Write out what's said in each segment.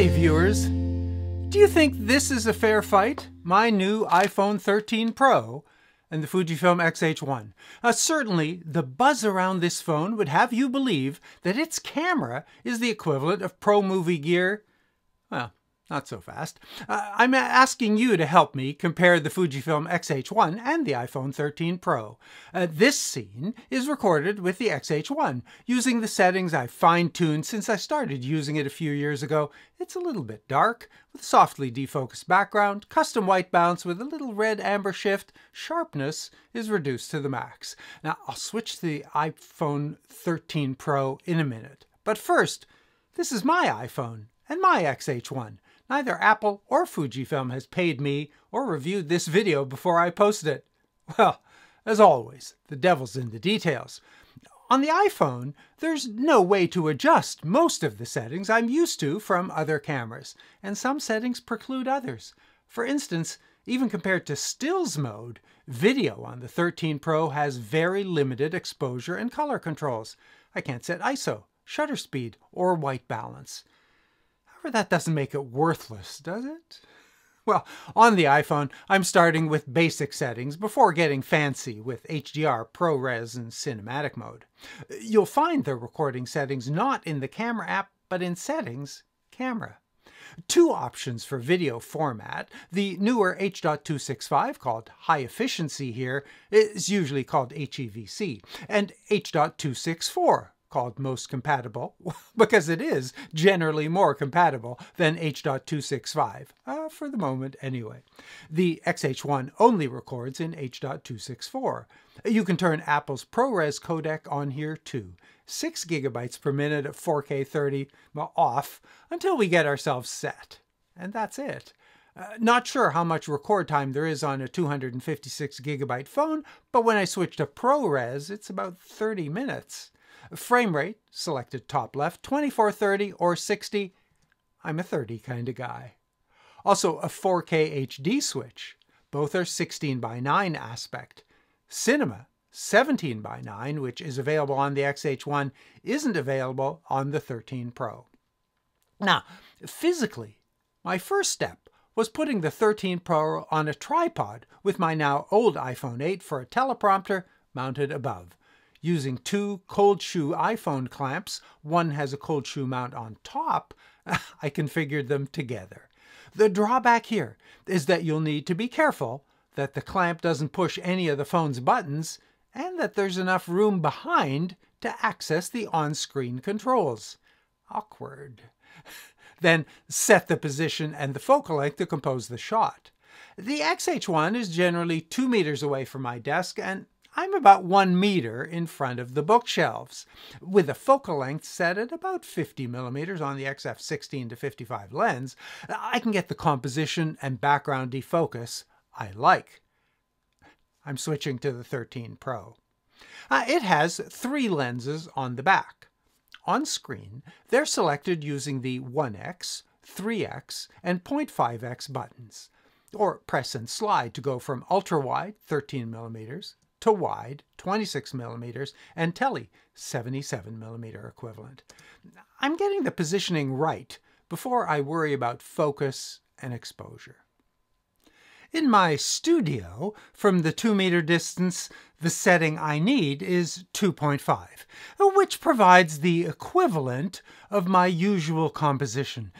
Hey viewers, do you think this is a fair fight? My new iPhone 13 Pro and the Fujifilm X-H1. Uh, certainly, the buzz around this phone would have you believe that its camera is the equivalent of pro movie gear, well, not so fast. Uh, I'm asking you to help me compare the Fujifilm X-H1 and the iPhone 13 Pro. Uh, this scene is recorded with the X-H1, using the settings I've fine-tuned since I started using it a few years ago. It's a little bit dark, with a softly defocused background, custom white balance with a little red amber shift, sharpness is reduced to the max. Now I'll switch to the iPhone 13 Pro in a minute. But first, this is my iPhone and my X-H1. Neither Apple or Fujifilm has paid me or reviewed this video before I posted it. Well, as always, the devil's in the details. On the iPhone, there's no way to adjust most of the settings I'm used to from other cameras, and some settings preclude others. For instance, even compared to stills mode, video on the 13 Pro has very limited exposure and color controls. I can't set ISO, shutter speed, or white balance. However, that doesn't make it worthless, does it? Well, on the iPhone, I'm starting with basic settings before getting fancy with HDR, ProRes, and Cinematic mode. You'll find the recording settings not in the Camera app, but in Settings, Camera. Two options for video format. The newer H.265, called High Efficiency here, is usually called HEVC, and H.264, called most compatible, because it is generally more compatible than H.265, uh, for the moment anyway. The X-H1 only records in H.264. You can turn Apple's ProRes codec on here too. 6 gigabytes per minute at 4K 30 well, off until we get ourselves set. And that's it. Uh, not sure how much record time there is on a 256 gigabyte phone, but when I switch to ProRes, it's about 30 minutes. Frame rate, selected top left, 2430 or 60. I'm a 30 kind of guy. Also a 4K HD switch. Both are 16 by 9 aspect. Cinema, 17 by 9, which is available on the X-H1, isn't available on the 13 Pro. Now, physically, my first step was putting the 13 Pro on a tripod with my now old iPhone 8 for a teleprompter mounted above using two cold shoe iPhone clamps. One has a cold shoe mount on top. I configured them together. The drawback here is that you'll need to be careful that the clamp doesn't push any of the phone's buttons and that there's enough room behind to access the on-screen controls. Awkward. then set the position and the focal length to compose the shot. The XH1 is generally 2 meters away from my desk and I'm about one meter in front of the bookshelves, with a focal length set at about 50 millimeters on the XF16 to 55 lens. I can get the composition and background defocus I like. I'm switching to the 13 Pro. Uh, it has three lenses on the back. On screen, they're selected using the 1x, 3x, and 0.5x buttons, or press and slide to go from ultra-wide, 13 millimeters, to wide, 26 millimeters, and tele, 77 millimeter equivalent. I'm getting the positioning right before I worry about focus and exposure. In my studio, from the 2 meter distance, the setting I need is 2.5, which provides the equivalent of my usual composition.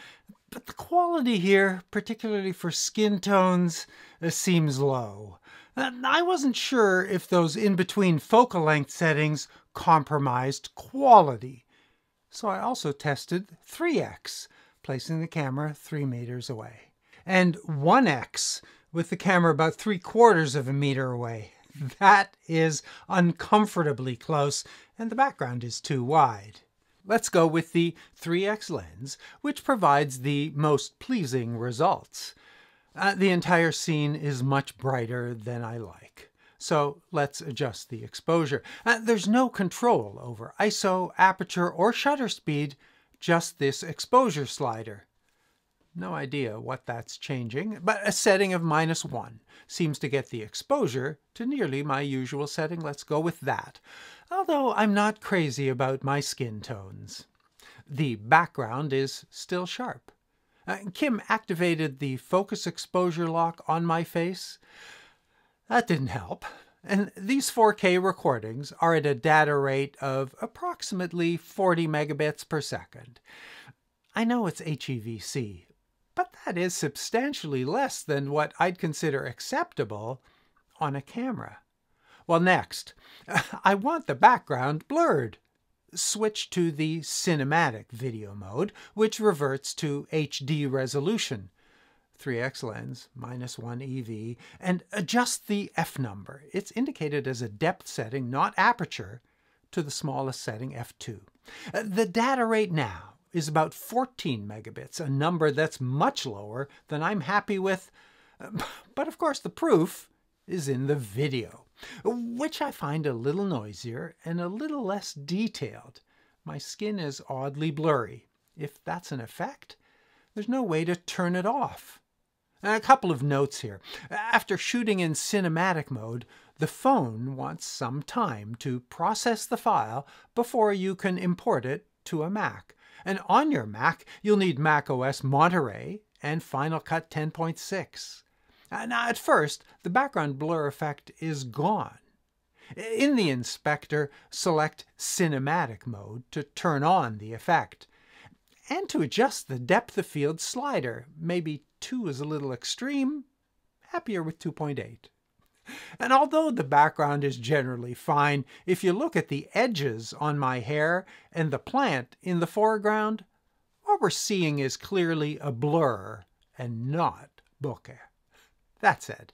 But the quality here, particularly for skin tones, uh, seems low. I wasn't sure if those in-between focal length settings compromised quality. So I also tested 3x, placing the camera 3 meters away, and 1x, with the camera about 3 quarters of a meter away. That is uncomfortably close, and the background is too wide. Let's go with the 3x lens, which provides the most pleasing results. Uh, the entire scene is much brighter than I like. So let's adjust the exposure. Uh, there's no control over ISO, aperture, or shutter speed, just this exposure slider. No idea what that's changing, but a setting of minus one seems to get the exposure to nearly my usual setting. Let's go with that, although I'm not crazy about my skin tones. The background is still sharp. Uh, Kim activated the focus exposure lock on my face. That didn't help. And these 4K recordings are at a data rate of approximately 40 megabits per second. I know it's HEVC, but that is substantially less than what I'd consider acceptable on a camera. Well, next, I want the background blurred. Switch to the cinematic video mode, which reverts to HD resolution. 3x lens, minus 1 EV, and adjust the f number. It's indicated as a depth setting, not aperture, to the smallest setting, f2. Uh, the data rate now is about 14 megabits, a number that's much lower than I'm happy with. But of course, the proof is in the video, which I find a little noisier and a little less detailed. My skin is oddly blurry. If that's an effect, there's no way to turn it off. A couple of notes here. After shooting in cinematic mode, the phone wants some time to process the file before you can import it to a Mac. And on your Mac, you'll need macOS Monterey and Final Cut 10.6. Uh, now, at first, the background blur effect is gone. In the inspector, select Cinematic mode to turn on the effect and to adjust the depth of field slider. Maybe 2 is a little extreme, happier with 2.8. And although the background is generally fine, if you look at the edges on my hair and the plant in the foreground, what we're seeing is clearly a blur and not bokeh. That said,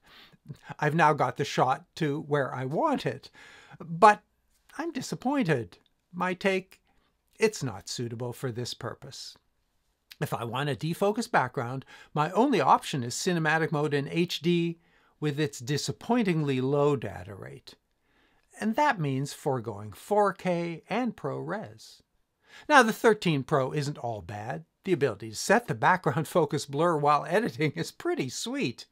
I've now got the shot to where I want it, but I'm disappointed. My take it's not suitable for this purpose. If I want a defocused background, my only option is cinematic mode in HD with its disappointingly low data rate. And that means foregoing 4K and ProRes. Now, the 13 Pro isn't all bad. The ability to set the background focus blur while editing is pretty sweet.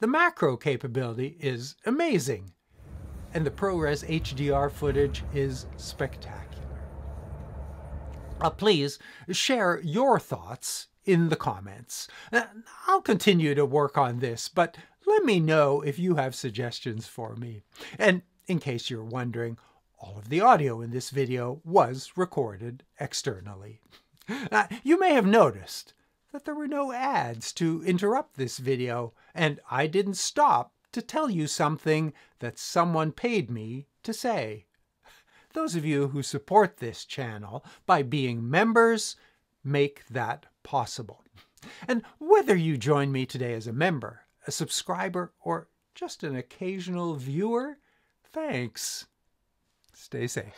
The macro capability is amazing, and the ProRes HDR footage is spectacular. Uh, please share your thoughts in the comments. Uh, I'll continue to work on this, but let me know if you have suggestions for me. And in case you're wondering, all of the audio in this video was recorded externally. Uh, you may have noticed that there were no ads to interrupt this video, and I didn't stop to tell you something that someone paid me to say those of you who support this channel by being members make that possible. And whether you join me today as a member, a subscriber, or just an occasional viewer, thanks. Stay safe.